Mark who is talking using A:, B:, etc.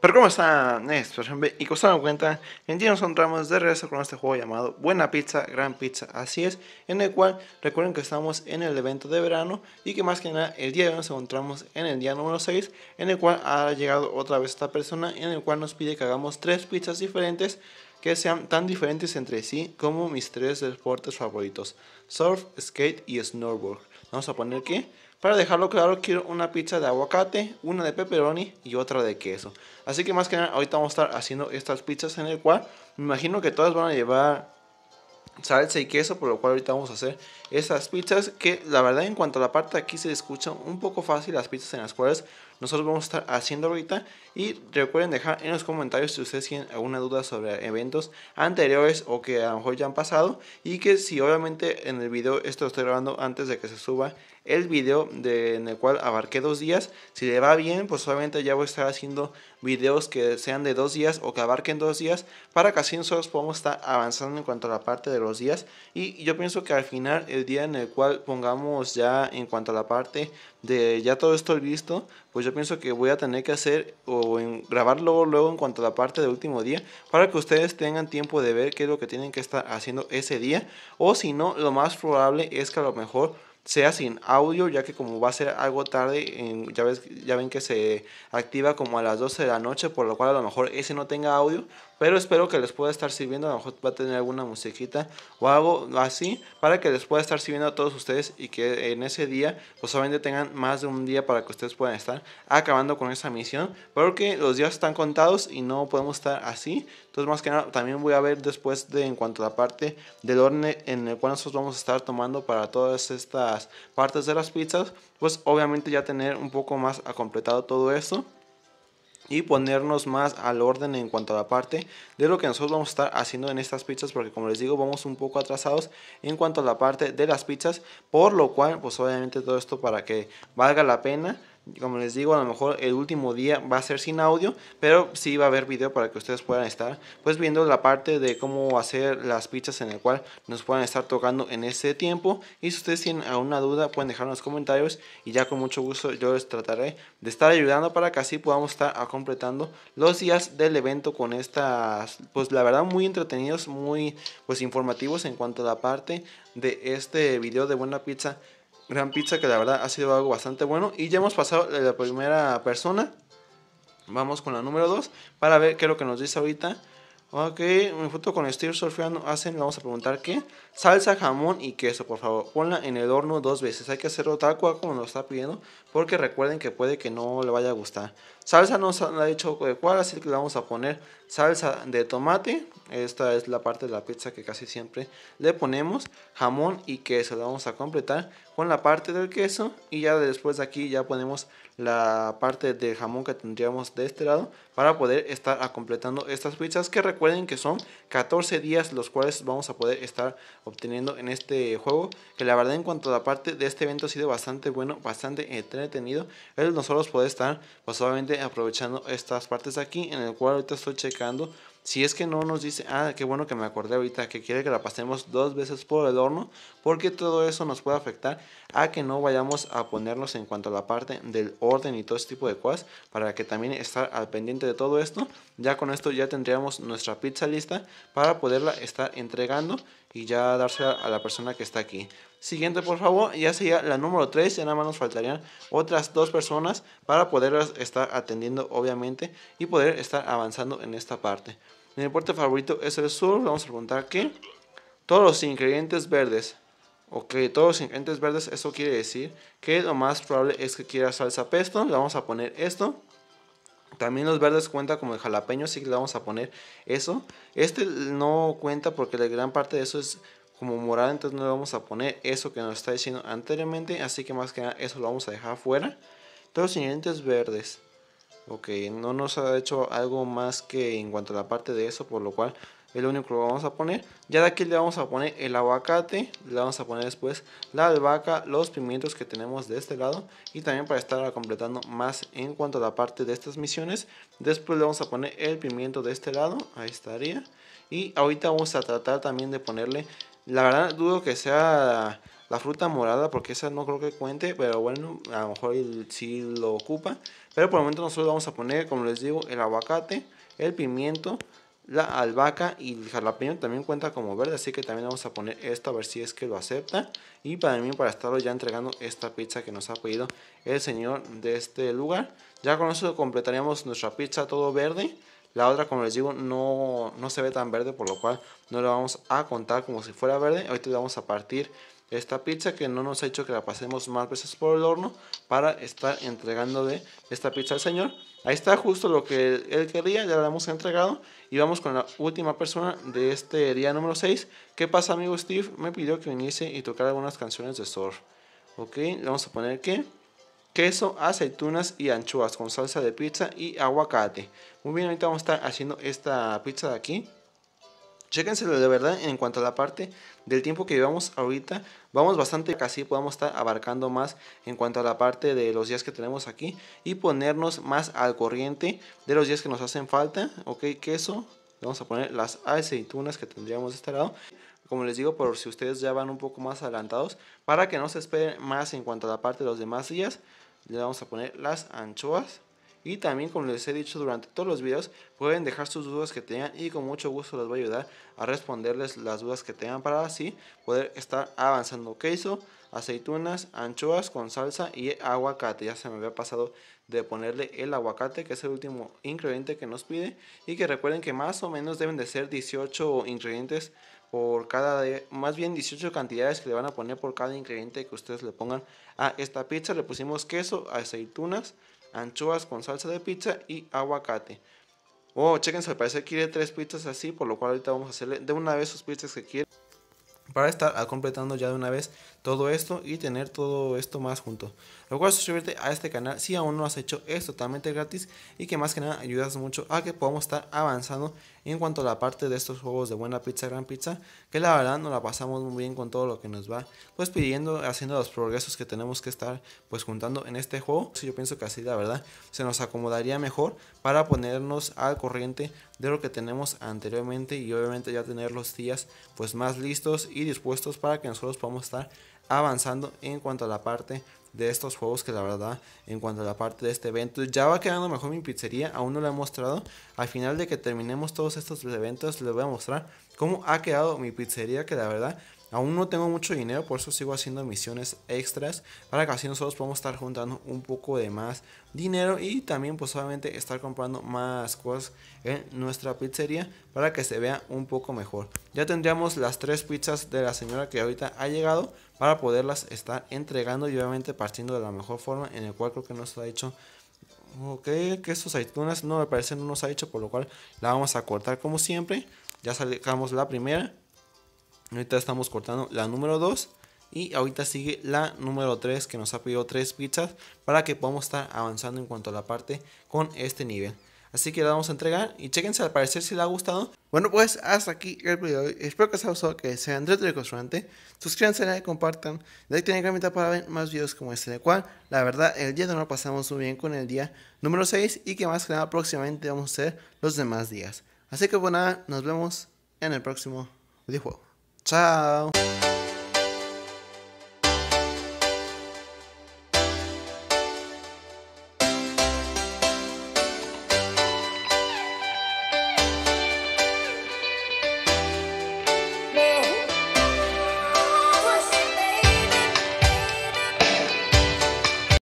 A: Pero como está Next, y como se dan cuenta, en día nos encontramos de regreso con este juego llamado Buena Pizza, Gran Pizza, así es, en el cual recuerden que estamos en el evento de verano y que más que nada el día de hoy nos encontramos en el día número 6, en el cual ha llegado otra vez esta persona, en el cual nos pide que hagamos tres pizzas diferentes que sean tan diferentes entre sí como mis tres deportes favoritos, surf, skate y snowboard. Vamos a poner que para dejarlo claro, quiero una pizza de aguacate, una de pepperoni y otra de queso. Así que más que nada, ahorita vamos a estar haciendo estas pizzas en el cual me imagino que todas van a llevar salsa y queso, por lo cual ahorita vamos a hacer esas pizzas que la verdad en cuanto a la parte de aquí se escuchan un poco fácil las pizzas en las cuales nosotros vamos a estar haciendo ahorita y recuerden dejar en los comentarios si ustedes tienen alguna duda sobre eventos anteriores o que a lo mejor ya han pasado y que si obviamente en el video esto lo estoy grabando antes de que se suba el video de, en el cual abarqué dos días. Si le va bien, pues obviamente ya voy a estar haciendo videos que sean de dos días o que abarquen dos días para que así nosotros podamos estar avanzando en cuanto a la parte de los días. Y yo pienso que al final, el día en el cual pongamos ya en cuanto a la parte de ya todo esto listo, pues yo pienso que voy a tener que hacer o en, grabarlo luego en cuanto a la parte del último día para que ustedes tengan tiempo de ver qué es lo que tienen que estar haciendo ese día. O si no, lo más probable es que a lo mejor sea sin audio, ya que como va a ser algo tarde, ya, ves, ya ven que se activa como a las 12 de la noche, por lo cual a lo mejor ese no tenga audio, pero espero que les pueda estar sirviendo, a lo mejor va a tener alguna musiquita o algo así, para que les pueda estar sirviendo a todos ustedes y que en ese día, pues obviamente tengan más de un día para que ustedes puedan estar acabando con esa misión, porque los días están contados y no podemos estar así, entonces más que nada también voy a ver después de en cuanto a la parte del orden en el cual nosotros vamos a estar tomando para todas estas partes de las pizzas, pues obviamente ya tener un poco más completado todo esto y ponernos más al orden en cuanto a la parte de lo que nosotros vamos a estar haciendo en estas pizzas porque como les digo vamos un poco atrasados en cuanto a la parte de las pizzas por lo cual pues obviamente todo esto para que valga la pena como les digo, a lo mejor el último día va a ser sin audio, pero sí va a haber video para que ustedes puedan estar pues viendo la parte de cómo hacer las pizzas en el cual nos puedan estar tocando en ese tiempo. Y si ustedes tienen alguna duda, pueden dejar en los comentarios y ya con mucho gusto yo les trataré de estar ayudando para que así podamos estar completando los días del evento con estas, pues la verdad muy entretenidos, muy pues informativos en cuanto a la parte de este video de buena pizza gran pizza que la verdad ha sido algo bastante bueno. Y ya hemos pasado de la primera persona. Vamos con la número 2 para ver qué es lo que nos dice ahorita. Ok, mi foto con Steve surfeando hacen, vamos a preguntar qué. Salsa, jamón y queso, por favor. Ponla en el horno dos veces. Hay que hacerlo tal cual como nos está pidiendo. Porque recuerden que puede que no le vaya a gustar. Salsa nos ha dicho cuál, así que le vamos a poner salsa de tomate. Esta es la parte de la pizza que casi siempre le ponemos. Jamón y queso. Lo vamos a completar con la parte del queso. Y ya después de aquí ya ponemos la parte del jamón que tendríamos de este lado. Para poder estar completando estas pizzas. Que recuerden que son 14 días los cuales vamos a poder estar obteniendo en este juego. Que la verdad en cuanto a la parte de este evento ha sido bastante bueno. Bastante entretenido. El nosotros poder estar pues obviamente aprovechando estas partes aquí en el cual ahorita estoy checando si es que no nos dice, ah, qué bueno que me acordé ahorita que quiere que la pasemos dos veces por el horno, porque todo eso nos puede afectar a que no vayamos a ponernos en cuanto a la parte del orden y todo ese tipo de cosas, para que también estar al pendiente de todo esto. Ya con esto ya tendríamos nuestra pizza lista para poderla estar entregando y ya dársela a la persona que está aquí. Siguiente, por favor, ya sería la número 3, ya nada más nos faltarían otras dos personas para poderlas estar atendiendo, obviamente, y poder estar avanzando en esta parte. Mi deporte favorito es el sur, vamos a preguntar qué. Todos los ingredientes verdes. Ok, todos los ingredientes verdes, eso quiere decir que lo más probable es que quiera salsa pesto. Le vamos a poner esto. También los verdes cuenta como el jalapeño, así que le vamos a poner eso. Este no cuenta porque la gran parte de eso es como morado, entonces no le vamos a poner eso que nos está diciendo anteriormente, así que más que nada eso lo vamos a dejar fuera. Todos los ingredientes verdes. Ok, no nos ha hecho algo más que en cuanto a la parte de eso, por lo cual es único que vamos a poner. Ya de aquí le vamos a poner el aguacate, le vamos a poner después la albahaca, los pimientos que tenemos de este lado y también para estar completando más en cuanto a la parte de estas misiones. Después le vamos a poner el pimiento de este lado, ahí estaría. Y ahorita vamos a tratar también de ponerle La verdad dudo que sea la fruta morada porque esa no creo que cuente, pero bueno, a lo mejor sí lo ocupa. Pero por el momento nosotros vamos a poner, como les digo, el aguacate, el pimiento, la albahaca y el jalapeño también cuenta como verde, así que también vamos a poner esto a ver si es que lo acepta. Y para mí, para estarlo ya entregando esta pizza que nos ha pedido el señor de este lugar. Ya con eso completaríamos nuestra pizza todo verde. La otra, como les digo, no, no se ve tan verde, por lo cual no lo vamos a contar como si fuera verde. Ahorita vamos a partir esta pizza que no nos ha hecho que la pasemos más veces por el horno para estar entregándole esta pizza al señor. Ahí está justo lo que él quería, ya la hemos entregado. Y vamos con la última persona de este día número 6. ¿Qué pasa, amigo Steve? Me pidió que viniese y tocara algunas canciones de surf. Ok, le vamos a poner que queso, aceitunas y anchoas con salsa de pizza y aguacate. Muy bien, ahorita vamos a estar haciendo esta pizza de aquí. Chéquenselo de verdad en cuanto a la parte del tiempo que llevamos ahorita. Vamos bastante, casi podemos estar abarcando más en cuanto a la parte de los días que tenemos aquí. Y ponernos más al corriente de los días que nos hacen falta. Ok, queso. Vamos a poner las aceitunas que tendríamos de este lado. Como les digo, por si ustedes ya van un poco más adelantados. Para que no se esperen más en cuanto a la parte de los demás días. Le vamos a poner las anchoas. Y también, como les he dicho durante todos los videos, pueden dejar sus dudas que tengan y con mucho gusto les voy a ayudar a responderles las dudas que tengan para así poder estar avanzando. Queso, aceitunas, anchoas con salsa y aguacate. Ya se me había pasado de ponerle el aguacate, que es el último ingrediente que nos pide. Y que recuerden que más o menos deben de ser 18 ingredientes por cada, más bien 18 cantidades que le van a poner por cada ingrediente que ustedes le pongan a esta pizza. Le pusimos queso, aceitunas, anchoas con salsa de pizza y aguacate. Oh, chequense, al parecer quiere tres pizzas así, por lo cual ahorita vamos a hacerle de una vez sus pizzas que quiere para estar completando ya de una vez todo esto y tener todo esto más junto. Recuerda suscribirte a este canal si aún no has hecho, es totalmente gratis y que más que nada ayudas mucho a que podamos estar avanzando en cuanto a la parte de estos juegos de buena pizza, gran pizza, que la verdad nos la pasamos muy bien con todo lo que nos va pues pidiendo, haciendo los progresos que tenemos que estar pues juntando en este juego. Yo pienso que así la verdad se nos acomodaría mejor para ponernos al corriente de lo que tenemos anteriormente y obviamente ya tener los días pues más listos y dispuestos para que nosotros podamos estar avanzando en cuanto a la parte de estos juegos que la verdad en cuanto a la parte de este evento ya va quedando mejor mi pizzería aún no lo he mostrado. Al final de que terminemos todos estos eventos les voy a mostrar cómo ha quedado mi pizzería que la verdad Aún no tengo mucho dinero, por eso sigo haciendo misiones extras para que así nosotros podamos estar juntando un poco de más dinero y también pues obviamente estar comprando más cosas en nuestra pizzería para que se vea un poco mejor. Ya tendríamos las tres pizzas de la señora que ahorita ha llegado para poderlas estar entregando y obviamente partiendo de la mejor forma en el cual creo que nos ha hecho Ok, que estos aceitunas no me parecen unos ha hecho por lo cual la vamos a cortar como siempre. Ya sacamos la primera Ahorita estamos cortando la número 2. Y ahorita sigue la número 3 que nos ha pedido 3 pizzas para que podamos estar avanzando en cuanto a la parte con este nivel. Así que la vamos a entregar y chequense al parecer si les ha gustado. Bueno pues hasta aquí el video. Espero que os haya gustado, que sea Andrés del Restaurante. Suscríbanse, like, compartan, like, tienen camita para ver más videos como este. De cual, la verdad, el día de hoy pasamos muy bien con el día número 6 y que más que nada próximamente vamos a hacer los demás días. Así que bueno, nos vemos en el próximo videojuego. Chao.